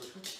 Прошу.